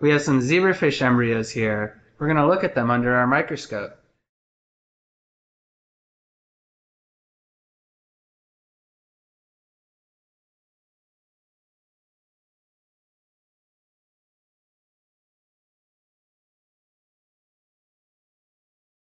We have some zebrafish embryos here. We're going to look at them under our microscope.